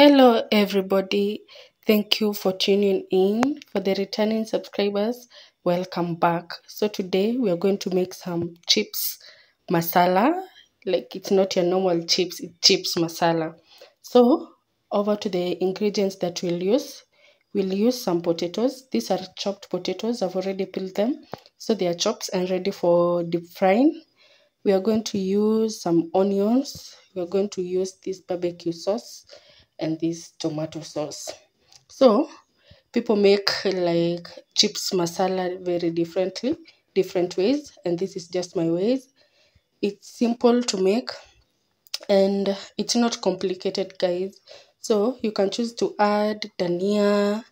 Hello, everybody. Thank you for tuning in. For the returning subscribers, welcome back. So, today we are going to make some chips masala. Like it's not your normal chips, it's chips masala. So, over to the ingredients that we'll use. We'll use some potatoes. These are chopped potatoes. I've already peeled them. So, they are chopped and ready for deep frying. We are going to use some onions. We are going to use this barbecue sauce and this tomato sauce. So people make like chips masala very differently, different ways, and this is just my ways. It's simple to make and it's not complicated, guys. So you can choose to add dania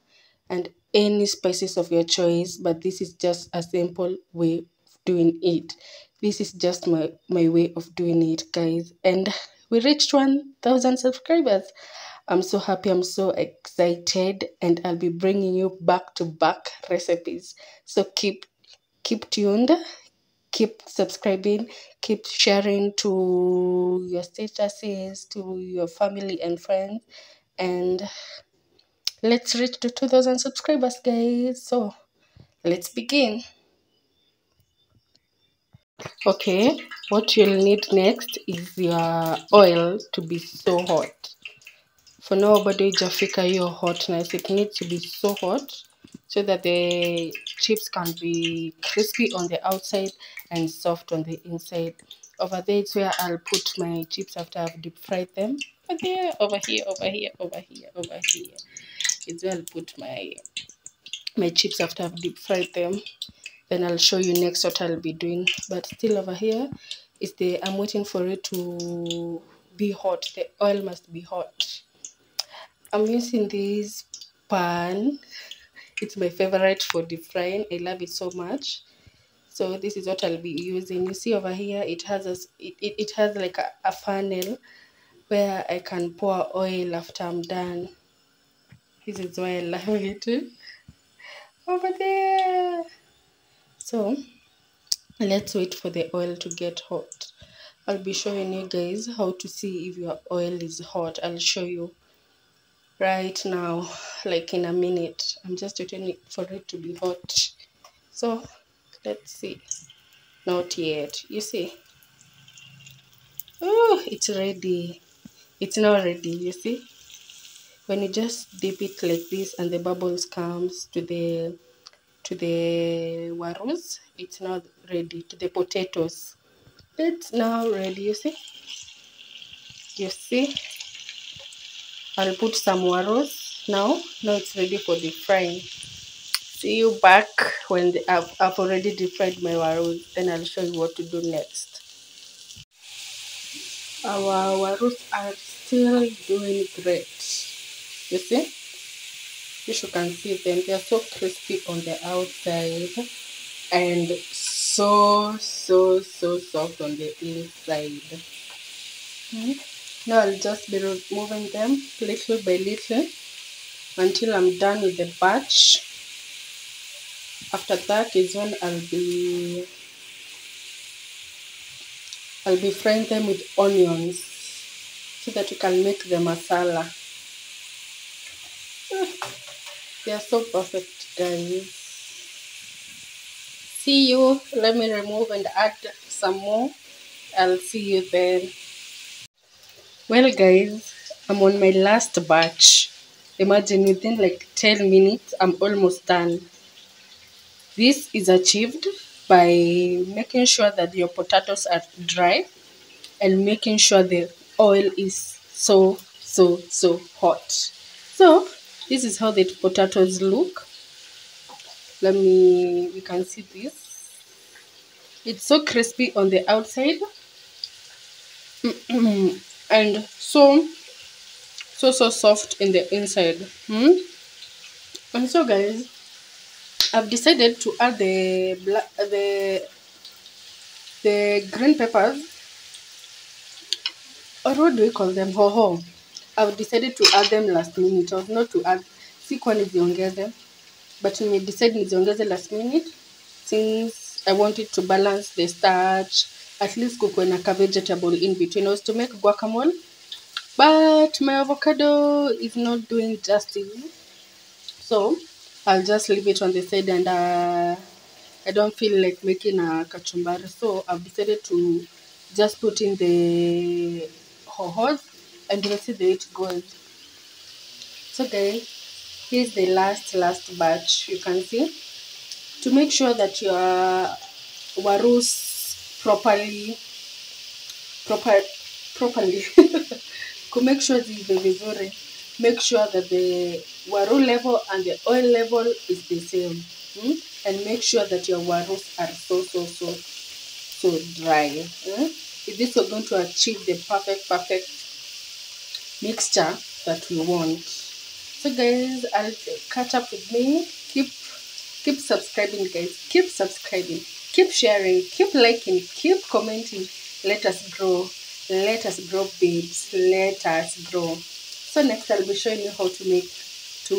and any spices of your choice, but this is just a simple way of doing it. This is just my my way of doing it, guys. And we reached 1000 subscribers. I'm so happy, I'm so excited, and I'll be bringing you back to back recipes. So keep keep tuned, keep subscribing, keep sharing to your statuses, to your family and friends, and let's reach to 2000 subscribers, guys. So let's begin. Okay, what you'll need next is your oil to be so hot. For now bado haijafika hiyo hotness it needs to be so hot so that the chips can be crispy on the outside and soft on the inside. Over there it's where i'll put my chips after i've deep fried them. Over there over here over here over here over where i'll put my my chips after i've deep fried them. Then i'll show you next what i'll be doing. But still over here is the i'm waiting for it to be hot. The oil must be hot I'm using this pan. It's my favorite for deep frying. I love it so much. So this is what I'll be using. You see over here, it has a, it, it, it has like a, a funnel where I can pour oil after I'm done. This is why I love it. Over there. So let's wait for the oil to get hot. I'll be showing you guys how to see if your oil is hot. I'll show you right now like in a minute. I'm just waiting for it to be hot. So let's see. Not yet. You see? Oh it's ready. It's not ready you see? When you just dip it like this and the bubbles comes to the to the warus it's not ready. To the potatoes it's now ready you see? You see I'll put some waros now. Now it's ready for the frying. See you back when the, I've, I've already deep fried my waros. Then I'll show you what to do next. Our waros are still doing great. You see? You can see them, they are so crispy on the outside and so, so, so soft on the inside. Mm -hmm. Now I'll just be removing them little by little until I'm done with the batch. After that is when I'll be I'll be frying them with onions so that we can make the masala. They are so perfect guys. See you. Let me remove and add some more. I'll see you then. Well, guys, I'm on my last batch. Imagine within like 10 minutes, I'm almost done. This is achieved by making sure that your potatoes are dry and making sure the oil is so, so, so hot. So, this is how the potatoes look. Let me, you can see this. It's so crispy on the outside and so so so soft in the inside. Hmm? and so guys i've decided to add the black the the green peppers. Or what do we call them? Ho ho. I've decided to add them last minute. Was not to add sikuwa niziongeze. But nimedecide niziongeze last minute since i wanted to balance the starch at least kukuwe na ka vegetable in between. I was to make guacamole. But my avocado is not doing justice so I'll just leave it on the side and uh, I don't feel like making a kachumbari. So I've decided to just put in the hohos and we'll see the it goes. So guys here's the last last batch you can see. To make sure that your warus properly proper properly. Make sure zive vizuri make sure that the waru level and the oil level is the same hmm? and make sure that your warus are so so so so dry hmm? if this is going to achieve the perfect perfect mixture that we want. So guys i'll catch up with me. Keep keep subscribing guys. Keep subscribing keep sharing keep liking keep commenting. Let us grow. Let us grow babes. Let us grow. So next i'll be showing you how to make to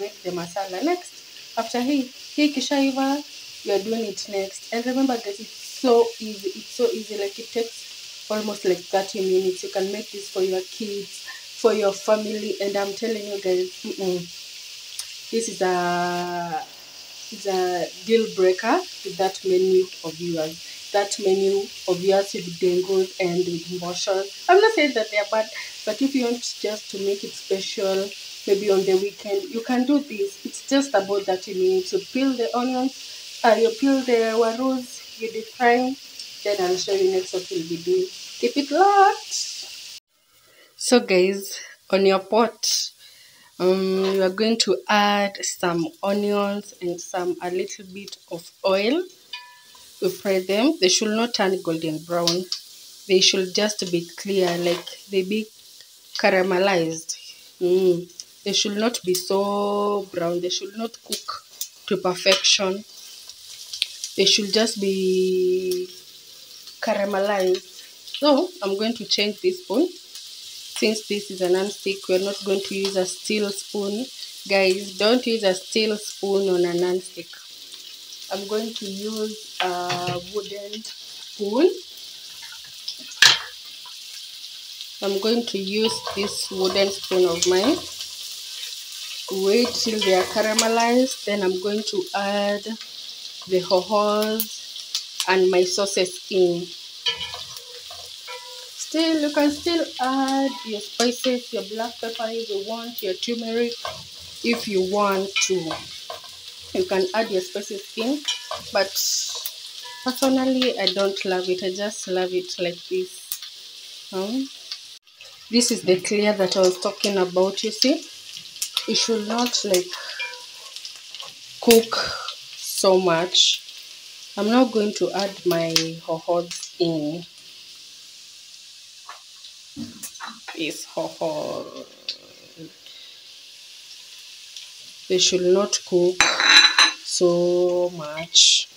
make the masala. Next after hii hii kishaiva you're doing it next. And remember guys it's so easy it's so easy. Like it takes almost like 30 minutes. You can make this for your kids for your family. And i'm telling you guys mm -mm, this is a is a deal breaker with that menu of yours. That menu of yours with dangles and with motion. I'm not saying that they're bad but if you want just to make it special maybe on the weekend you can do this. It's just about 30 minutes you peel the onions. Uh, you peel the warus you deep then i'll show you next what we'll be doing. Keep it locked. So guys on your pot um, you are going to add some onions and some a little bit of oil. To fry them. They should not turn golden brown. They should just be clear like they be caramelized. Mm. they should not be so brown. They should not cook to perfection. They should just be caramelized. So i'm going to change this spoon since this is a non-stick. We're not going to use a steel spoon. Guys don't use a steel spoon on a non-stick. I'm going to use a wooden spoon. I'm going to use this wooden spoon of mine wait till they are caramelized. Then i'm going to add the hohos and my sauces in still you can still add your spices your black pepper if you want your turmeric if you want to. You can add your spices in but personally i don't love it. I just love it like this. Um, this is the clear that i was talking about you see. It should not like cook so much. I'm not going to add my hohos in is hoho. They should not cook so much.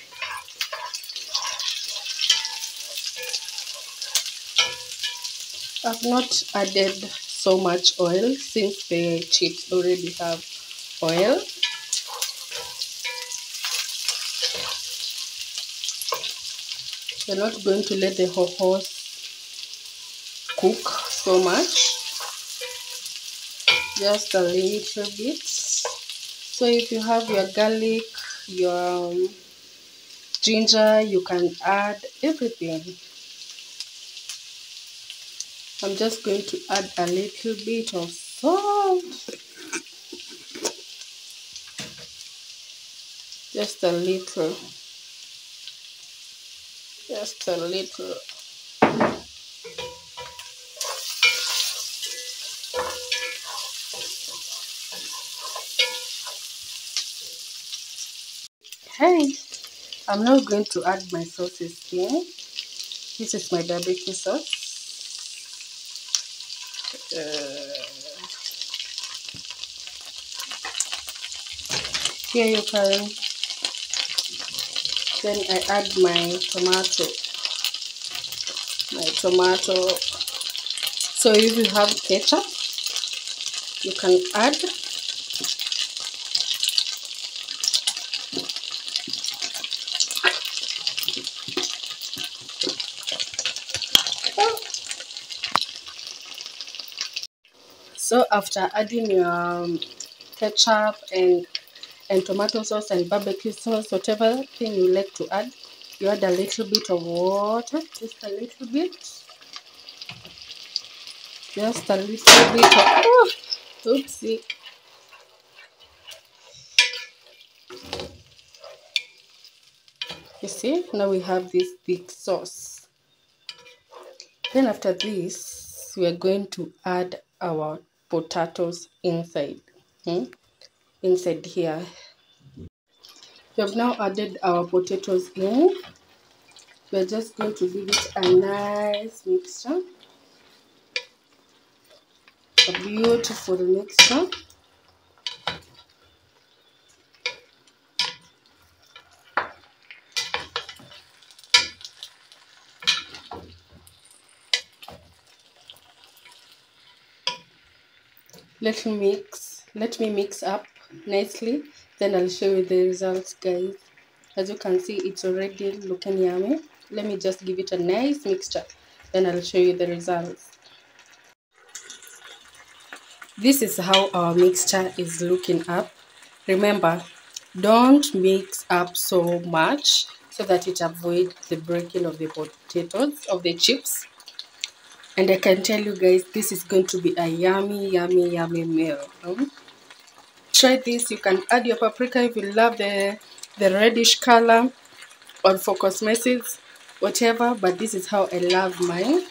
I've not added so much oil since the chips already have oil. We're not going to let the hohos cook so much. Just a little bit. So if you have your garlic your um, ginger you can add everything. I'm just going to add a little bit of salt. Just a little. Just a little hey i'm not going to add my sauces here. This is my barbecue sauce. Uh, here you can then i add my tomato my tomato. So if you have ketchup you can add so after adding your um, ketchup and and tomato sauce and barbecue sauce whatever thing you like to add you add a little bit of water just a little bit. Just a little bit of oh, oopsie. You see now we have this thick sauce. Then after this we are going to add our potatoes inside hmm? inside here. We have now added our potatoes in. We're just going to give it a nice mixture. A beautiful mixture let me mix let me mix up nicely then i'll show you the results guys. As you can see it's already looking yummy. Let me just give it a nice mixture then i'll show you the results. This is how our mixture is looking up. Remember don't mix up so much so that it avoid the breaking of the potatoes of the chips and I can tell you guys this is going to be a yummy yummy yummy meal. Um, try this. You can add your paprika if you love the the reddish color or for cosmetics whatever but this is how I love mine.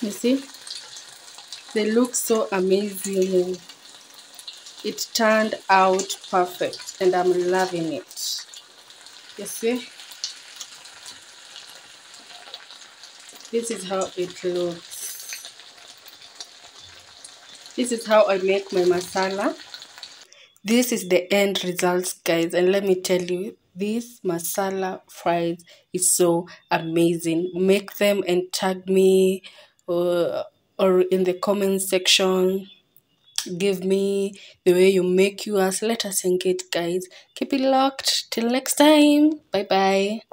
You see? They look so amazing. It turned out perfect and I'm loving it. You see this is how it looks. This is how I make my masala. This is the end results guys and let me tell you this masala fries is so amazing. Make them and tag me or, or in the comment section. Give me the way you make yours. Let us engage guys. Keep it locked. Till next time. Bye bye